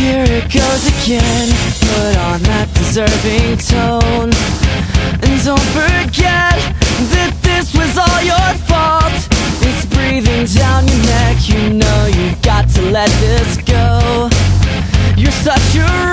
Here it goes again. Put on that deserving tone. And don't forget that this was all your fault. It's breathing down your neck. You know you've got to let this go. You're such a